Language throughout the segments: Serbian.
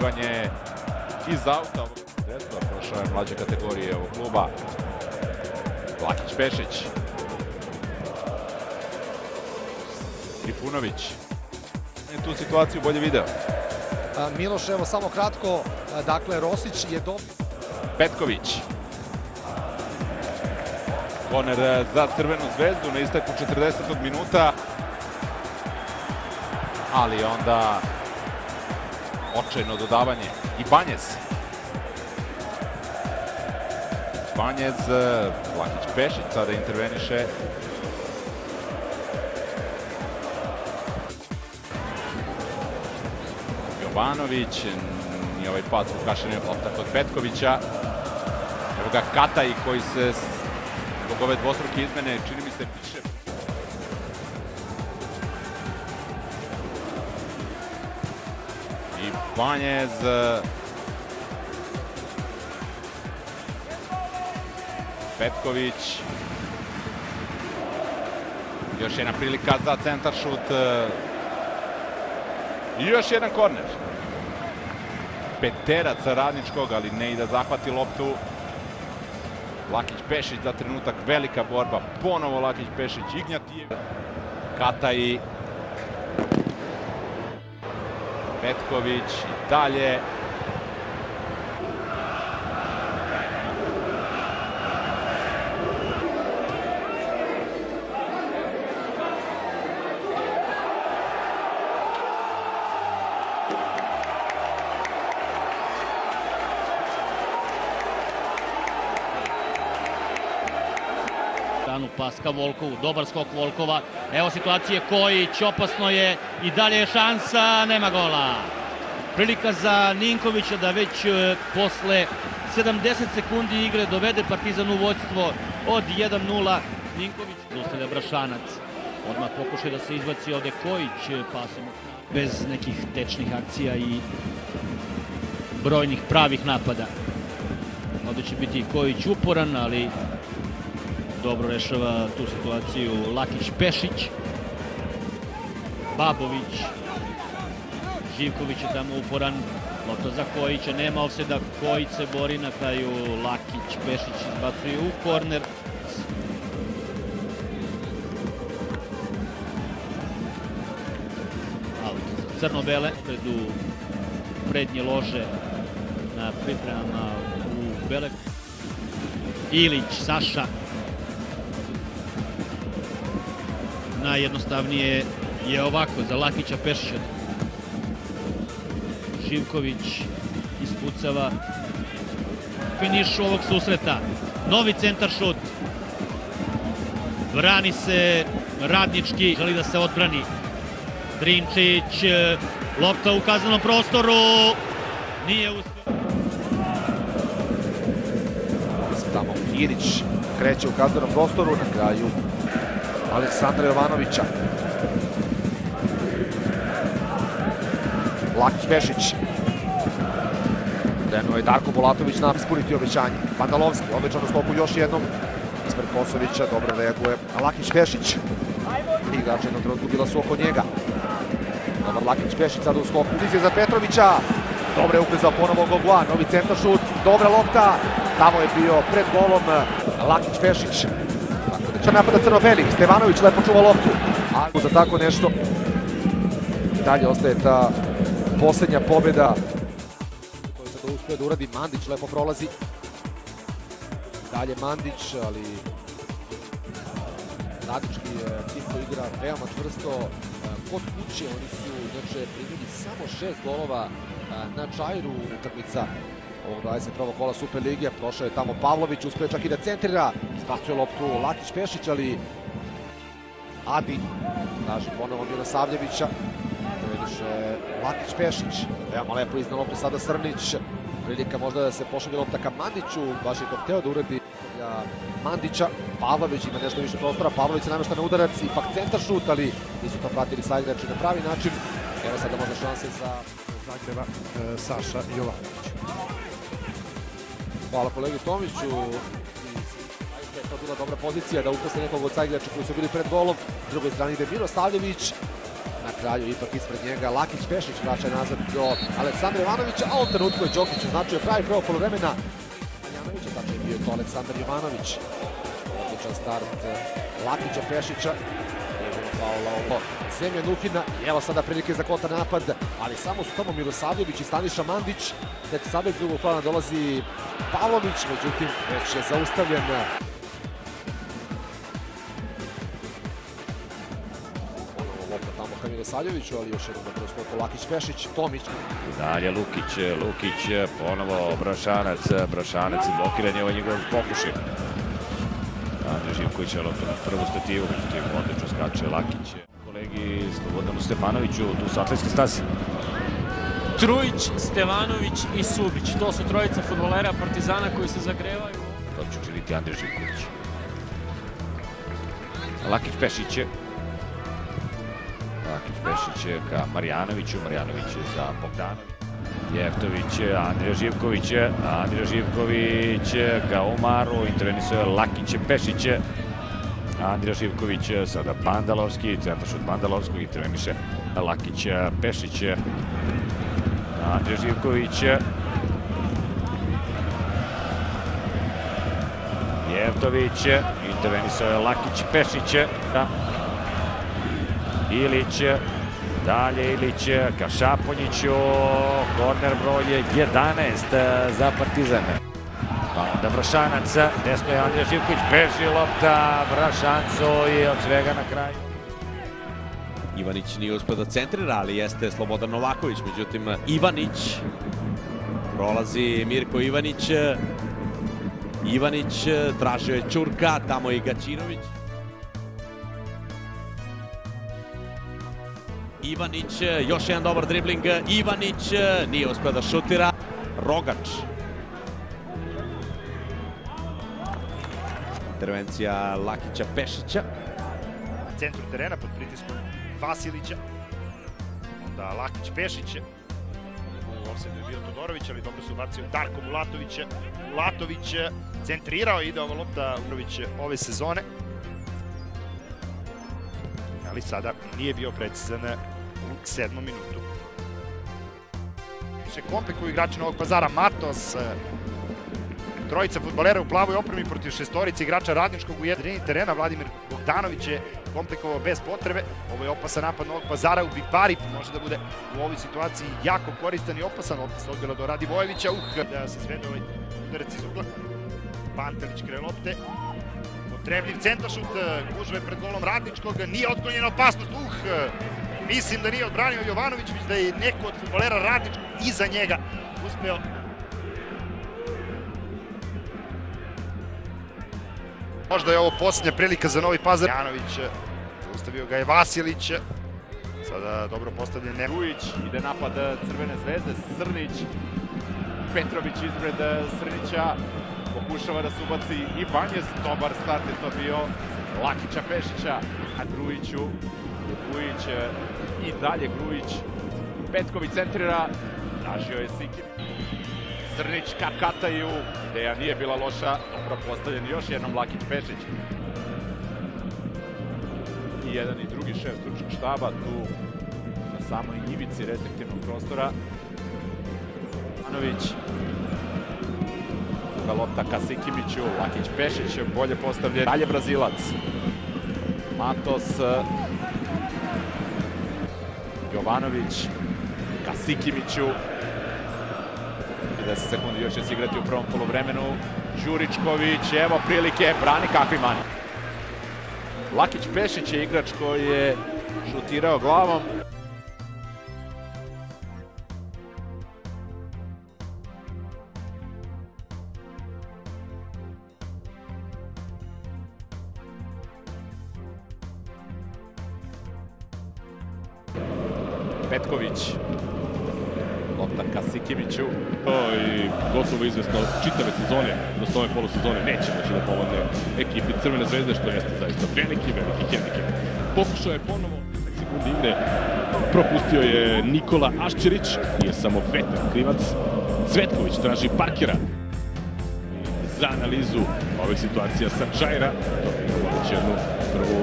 Novo ubacivanje iz auta. Desno prošao je mlađe kategorije ovog kluba. Lakić Pešić. Trifunović. Je tu situaciju bolje video. Miloš, evo samo kratko, dakle Rosić je do... Petković. Koner eh, za Crvenu zvezdu na isteku 40. minuta. Ali onda očajno dodavanje. I Banjez. Banjez, eh, Vlakić Pešić sada interveniše. Jovanović, ni ovaj pas ukašen je lopta kod Petkovića. Evo ga Kataj koji se zbog ove dvostruke izmene čini mi se više i Banjez Petković. Još jedna prilika za centar šut i još jedan korner. Peterac radničkog, ali ne i da zahvati loptu. Lakić Pešić za trenutak, velika borba, ponovo Lakić Pešić, Ignjatijev, Kataj, Petković i dalje. Stranu paska Volkovu, dobar skok Volkova. Evo situacije Kojić, opasno je i dalje je šansa, nema gola. Prilika za Ninkovića da već e, posle 70 sekundi igre dovede Partizan u vođstvo od 1-0. Ninković dostavlja Brašanac. Odmah pokušaj da se izbaci ovde Kojić e, pasom bez nekih tečnih akcija i brojnih pravih napada. Ovde će biti Kojić uporan, ali dobro rešava tu situaciju Lakić Pešić. Babović. Živković je tamo uporan. Lopta za Kojića, nema da Kojić se bori na kraju. Lakić Pešić izbacuje u korner. Crno-bele, predu prednje lože na pripremama u Bele. Ilić, Saša, najjednostavnije je ovako za Lakića Pešića. Živković ispucava finiš ovog susreta. Novi centar šut. Brani se radnički, želi da se odbrani. Drinčić, lopta u kaznenom prostoru, nije uspio. Tamo Kirić kreće u kaznenom prostoru, na kraju Aleksandra Jovanovića. Lakić Pešić. Krenuo je Darko Bolatović na ispuniti obećanje. Pandalovski, odličan skoku još jednom. Ispred Kosovića, dobro reaguje Lakić Pešić. Igrač jednog trenutku bila su oko njega. Dobar Lakić Pešić sada u skoku. Pozicija za Petrovića. Dobre je uklizao ponovo Gogua. Novi centar šut. Dobra lopta. Tamo je bio pred golom Lakić Pešić. Će napada Crno-Beli, Stevanović lepo čuva loptu. A za tako nešto dalje ostaje ta poslednja pobjeda koju sada uspio da uradi Mandić, lepo prolazi. Dalje Mandić, ali Radnički tim koji igra veoma čvrsto kod kuće. Oni su inače primili samo šest golova na Čajru utakmica ovog 21. kola Super Ligija. Prošao je tamo Pavlović, uspio čak i da centrira. Izbacuje loptu Lakić Pešić, ali Adi traži ponovo Mila Savljevića. Vidiše Lakić Pešić. Veoma lepo izna loptu sada Srnić. Prilika možda da se pošalje lopta ka Mandiću. Baš je to hteo da uradi Mandića. Pavlović ima nešto više prostora. Pavlović je namešta na udarac. Ipak centar šut, ali nisu to pratili sa igrači na pravi način. Evo sada možda šanse za Zagreba e, Saša Jovanović. Hvala kolegi Tomiću. Je to bila dobra pozicija da uposle nekog od sajgljača koji su bili pred golom. S drugoj strani ide Miro Stavljević. Na kraju ipak ispred njega Lakić Pešić vraća nazad do Aleksandra Jovanovića, a u trenutku je Đokić označio kraj prvog polovremena. Janovića, tačno je bio to Aleksandar Jovanović. Odličan start Lakića Pešića. Bilo faula ovo. Zemlja Nuhina, i evo sada prilike za kontar napad, ali samo su tamo Milosavljević i Staniša Mandić. Tek sada iz drugog plana dolazi Pavlović, međutim već je zaustavljen Milosavljeviću, ali još jednom dobro sklopo Lakić Pešić, Tomić. Dalje Lukić, Lukić, ponovo Brašanac, Brašanac blokiran je ovaj njegov pokušaj. Andrej Živković je lopta na prvu stativu, međutim odlično skače Lakić. Slobodanu Stefanoviću tu sa atletske stasi. Trujić, Stevanović i Subić. To su trojica futbolera Partizana koji se zagrevaju. To će učiniti Andrej Živković. Lakić Pešić je Lakić Pešić je ka Marjanoviću, Marjanović je za Bogdanović. Jeftović, Andrija Živković, Andrija Živković ka Umaru, intervenisuje Lakić Pešić, Andrija Živković, sada Bandalovski, centar šut Bandalovskog, interveniše Lakić Pešić, Andrija Živković, Jevtović, intervenisao je Lakić Pešić, Ilić, dalje Ilić ka Šaponjiću, korner broj 11 za Partizan. Onda Brašanac, desno je Andrija Živković, beži lopta Brašancu i od svega na kraju. Ivanić nije uspio da centrira, ali jeste Slobodan Novaković. Međutim, Ivanić prolazi Mirko Ivanić. Ivanić tražio je Ćurka, tamo i Gaćinović. Ivanić, još jedan dobar dribling. Ivanić nije uspio da šutira. Rogač. Intervencija Lakića Pešića. centru terena pod pritiskom Vasilića. Onda Lakić Pešić. U offsetu je bio Todorović, ali dobro se ubacio Darko Mulatović. Mulatović centrirao, ide ova lopta Urović ove sezone. Ali sada nije bio precizan u sedmom minutu. Više Kompe koji igrači Novog pazara, Matos, trojica futbolera u plavoj opremi protiv šestorice igrača radničkog u jedrini terena. Vladimir Bogdanović je komplikovao bez potrebe. Ovo je opasan napad Novog pazara u Bipari. Može da bude u ovoj situaciji jako koristan i opasan. Lopta se odbila do Radivojevića. Uh, da se svede ovaj udarac iz ugla. Pantelić kre lopte. Potrebljiv centašut, gužve pred golom radničkog. Nije otklonjena opasnost. Uh, mislim da nije odbranio Jovanović, već da je neko od futbolera radničkog iza njega uspeo Možda je ovo posljednja prilika za Novi Pazar. Janović, ustavio ga je Vasilić. Sada dobro postavljen Nemo. Vujić ide napad Crvene zvezde, Srnić, Petrović ispred Srnića, pokušava da se ubaci i Banjez, dobar start je to bio, Lakića Pešića, a Grujiću, Grujić i dalje Grujić, Petković centrira, tražio je Sikin. Srnić ka Kataju, ideja nije bila loša, dobro postavljen još jednom Lakić Pešić. I jedan i drugi šef stručnog štaba tu na samoj ivici restriktivnog prostora. Ivanović, druga lopta ka Sikimiću, Lakić Pešić, bolje postavljen, dalje Brazilac. Matos, Jovanović, ka Sikimiću, 10 sekundi još će se igrati u prvom polovremenu. Đuričković, evo prilike, brani kakvi mani. Lakić Pešić je igrač koji je šutirao glavom. Petković lopta ka Sikimiću. I gotovo izvesno čitave sezone, odnosno ove polusezone, neće moći da pomogne ekipi Crvene zvezde, što jeste zaista veliki, veliki hendikep. Pokušao je ponovo sekundi igre, propustio je Nikola Aščerić, nije samo vetar krivac. Cvetković traži Parkera za analizu ovih situacija sa Čajra. Dobijemo već jednu prvu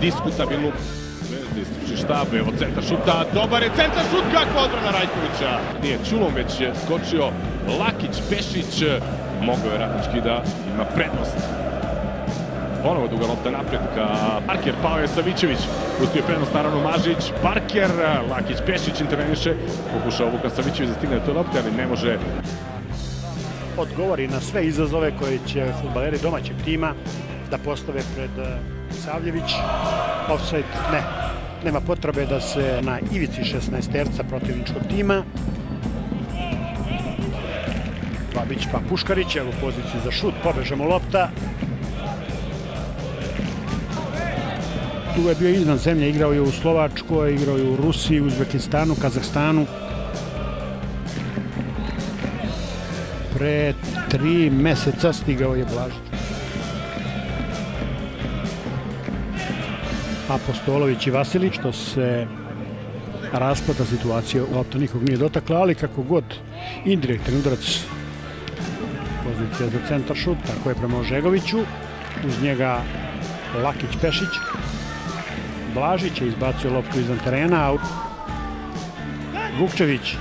diskutabilnu za istočni štab, evo centar šuta, dobar je centar šut, kakva odbrana Rajkovića. Nije Čulom, već je skočio Lakić, Pešić, mogao je Radnički da ima prednost. Ponovo duga lopta napred ka Parker, pao je Savićević, uspio prednost naravno Mažić, Parker, Lakić, Pešić interveniše, pokušao Vukan Savićević da stigne do te lopte, ali ne može odgovori na sve izazove koje će futbaleri domaćeg tima da postave pred eh, Savljević. Offside ne. Nema potrebe da se na ivici 16 terca protivničkog tima. Babić pa Puškarić, evo poziciju za šut, pobežemo lopta. Tu je bio izvan zemlje, igrao je u Slovačkoj, igrao je u Rusiji, Uzbekistanu, Kazahstanu. Pre tri meseca stigao je Blažić. Apostolović i Vasilić, što se raspada situacija, lopta nikog nije dotakla, ali kako god, indirektan udarac pozicija za centar šut, tako je prema Ožegoviću, uz njega Lakić Pešić, Blažić je izbacio loptu izvan terena, Vukčević